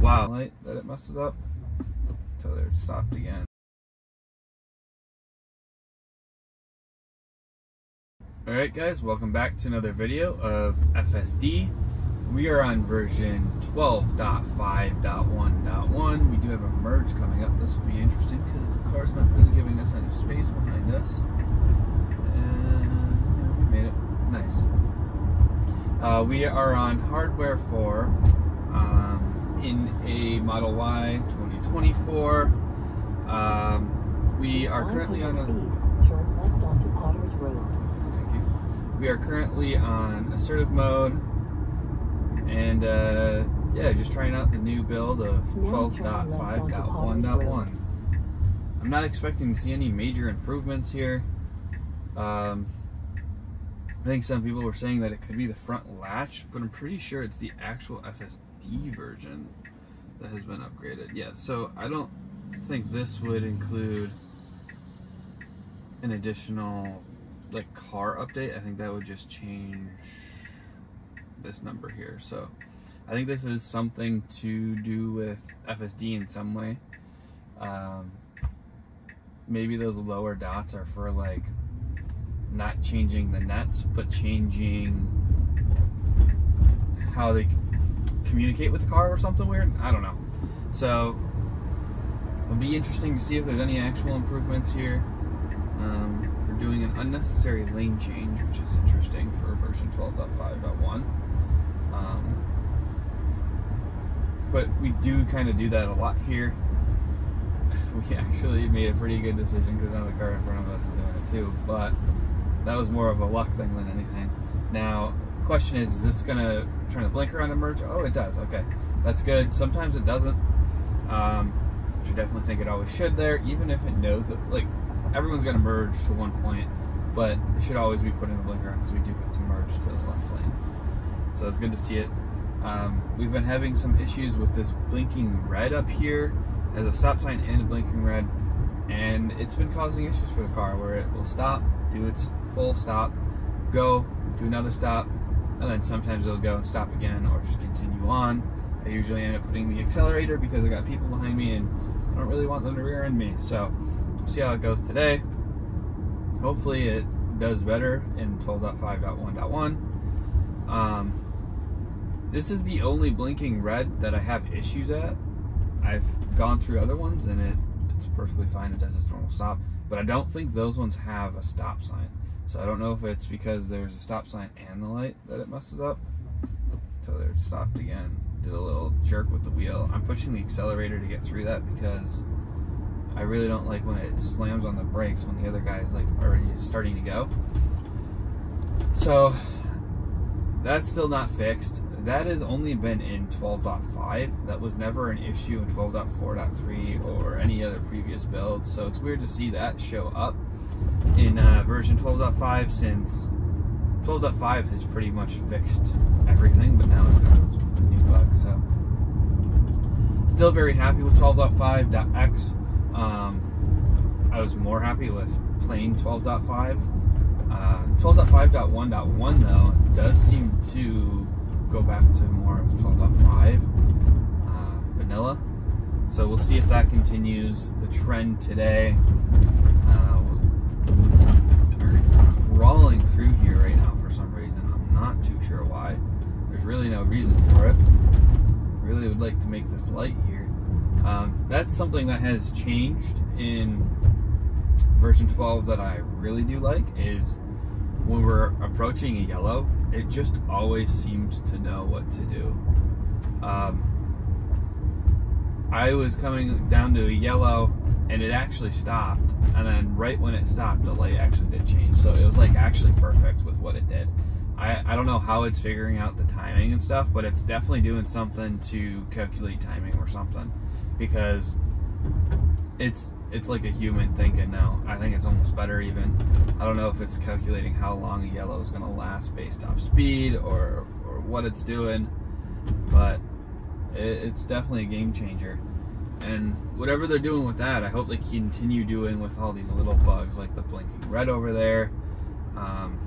Wow. That it messes up. So they're stopped again. Alright guys, welcome back to another video of FSD. We are on version 12.5.1.1. We do have a merge coming up. This will be interesting because the car's not really giving us any space behind us. And we made it. Nice. Uh, we are on hardware 4 um, in a Model Y 2024. Um, we are currently on a. Feet, turn left onto Potter's Road. Thank you. We are currently on assertive mode, and uh, yeah, just trying out the new build of Now turn left onto Potter's 12.5.1.1. I'm not expecting to see any major improvements here. Um, I think some people were saying that it could be the front latch, but I'm pretty sure it's the actual Version that has been upgraded. Yeah, so I don't think this would include an additional like car update. I think that would just change this number here. So I think this is something to do with FSD in some way. Um, maybe those lower dots are for like not changing the nets, but changing how they communicate with the car or something weird. I don't know. So it'll be interesting to see if there's any actual improvements here. Um, we're doing an unnecessary lane change, which is interesting for version 12.5.1. Um, but we do kind of do that a lot here. We actually made a pretty good decision because now the car in front of us is doing it too. But that was more of a luck thing than anything. Now, question is, is this gonna turn the blinker on and merge? Oh, it does. Okay, that's good. Sometimes it doesn't, um, which I definitely think it always should there, even if it knows it. Like everyone's gonna merge to one point, but it should always be putting the blinker on because we do have to merge to the left lane. So it's good to see it. Um, we've been having some issues with this blinking red up here as a stop sign and a blinking red, and it's been causing issues for the car where it will stop, do its full stop, go, do another stop, and then sometimes it'll go and stop again or just continue on. I usually end up putting the accelerator because I got people behind me and I don't really want them to rear end me. So we'll see how it goes today. Hopefully it does better in 12.5.1.1. Um, this is the only blinking red that I have issues at. I've gone through other ones and it it's perfectly fine. It does its normal stop, but I don't think those ones have a stop sign. So I don't know if it's because there's a stop sign and the light that it messes up. So they're stopped again. Did a little jerk with the wheel. I'm pushing the accelerator to get through that because I really don't like when it slams on the brakes when the other guy's like already starting to go. So that's still not fixed. That has only been in 12.5. That was never an issue in 12.4.3 or any other previous build. So it's weird to see that show up in uh, version 12.5 since 12.5 has pretty much fixed everything, but now it's got this new bug. So still very happy with 12.5.x. Um, I was more happy with plain 12.5. Uh, 12.5.1.1 though does seem to go back to more of 12.5 uh, vanilla. So we'll see if that continues the trend today. Uh, we're crawling through here right now for some reason. I'm not too sure why. There's really no reason for it. Really would like to make this light here. Um, that's something that has changed in version 12 that I really do like is when we're approaching a yellow, it just always seems to know what to do. Um, I was coming down to a yellow and it actually stopped, and then right when it stopped, the light actually did change. So it was like actually perfect with what it did. I, I don't know how it's figuring out the timing and stuff, but it's definitely doing something to calculate timing or something because it's it's like a human thinking now. I think it's almost better even. I don't know if it's calculating how long a yellow is going to last based off speed or or what it's doing, but it, it's definitely a game changer. And whatever they're doing with that, I hope they continue doing with all these little bugs like the blinking red over there. Um,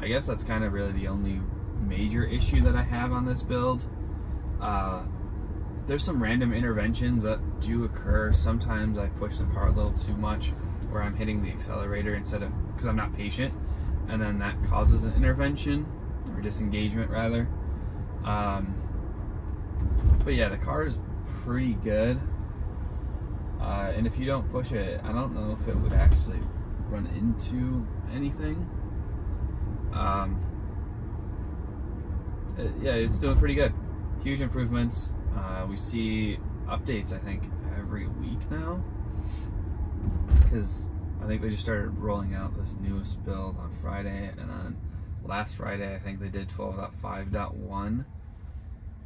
I guess that's kind of really the only major issue that I have on this build. Uh, there's some random interventions that do occur. Sometimes I push the car a little too much, where I'm hitting the accelerator instead of because I'm not patient, and then that causes an intervention or disengagement rather. Um, but yeah, the car is pretty good. Uh, and if you don't push it, I don't know if it would actually run into anything. Um, it- yeah, it's doing pretty good. Huge improvements. Uh, we see updates, I think, every week now. Because I think they just started rolling out this newest build on Friday, and then last Friday, I think they did 12.5.1.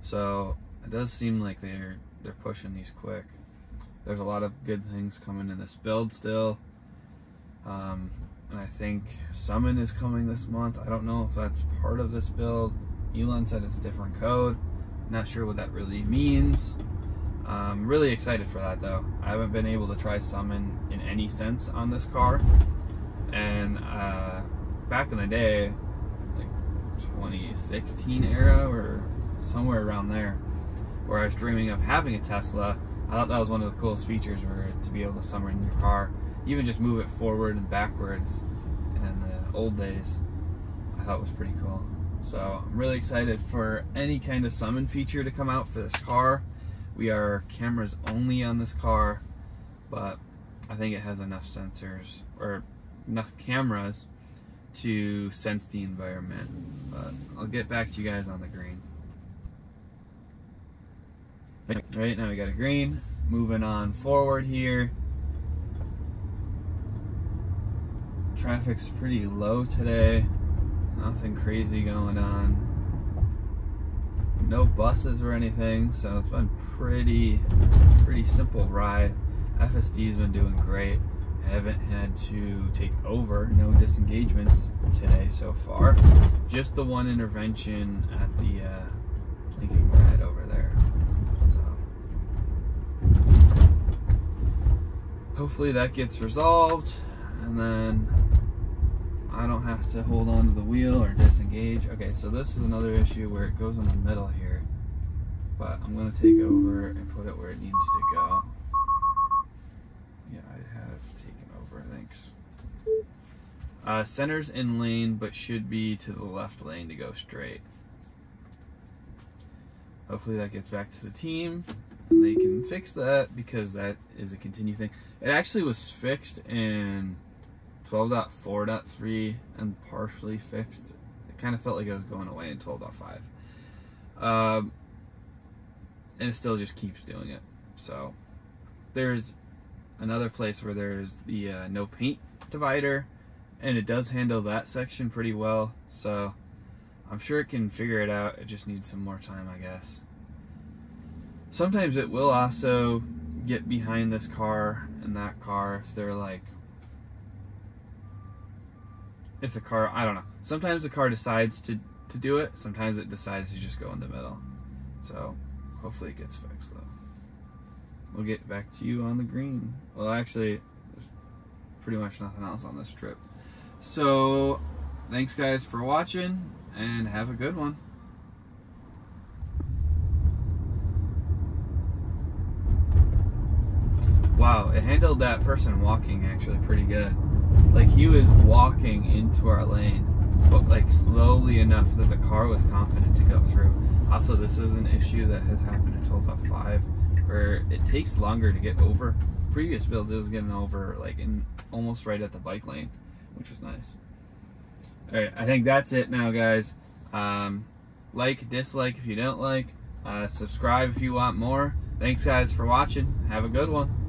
So it does seem like they're they're pushing these quick. There's a lot of good things coming in this build still. Um, and I think Summon is coming this month. I don't know if that's part of this build. Elon said it's different code. Not sure what that really means. I'm really excited for that though. I haven't been able to try Summon in any sense on this car. And uh, back in the day, like 2016 era or somewhere around there, where I was dreaming of having a Tesla, I thought that was one of the coolest features were to be able to summon your car, even just move it forward and backwards in the old days. I thought was pretty cool. So I'm really excited for any kind of summon feature to come out for this car. We are cameras only on this car, but I think it has enough sensors or enough cameras to sense the environment. But I'll get back to you guys on the green. Right now we got a green. Moving on forward here. Traffic's pretty low today. Nothing crazy going on. No buses or anything, so it's been pretty pretty simple ride. FSD's been doing great. Haven't had to take over, no disengagements today so far. Just the one intervention at the uh, blinking red over there. So hopefully that gets resolved and then I don't have to hold on to the wheel or disengage. Okay, so this is another issue where it goes in the middle here. But I'm gonna take over and put it where it needs to go. Yeah, I have taken over, thanks. Uh, center's in lane, but should be to the left lane to go straight. Hopefully that gets back to the team and they can fix that because that is a continue thing. It actually was fixed in 12.4.3 and partially fixed. It kind of felt like it was going away in 12.5. Um, and it still just keeps doing it. So there's another place where there's the uh, no paint divider and it does handle that section pretty well. So I'm sure it can figure it out. It just needs some more time, I guess. Sometimes it will also get behind this car and that car if they're like if the car I don't know. Sometimes the car decides to to do it. Sometimes it decides to just go in the middle. So hopefully it gets fixed though. We'll get back to you on the green. Well, actually, there's pretty much nothing else on this trip. So thanks guys for watching and have a good one. Wow, it handled that person walking actually pretty good. Like he was walking into our lane, but like slowly enough that the car was confident to go through. Also, this is an issue that has happened in 12.5 where it takes longer to get over. Previous builds, it was getting over like in almost right at the bike lane, which was nice. All right, I think that's it now, guys. Um, like, dislike if you don't like. Uh, subscribe if you want more. Thanks, guys, for watching. Have a good one.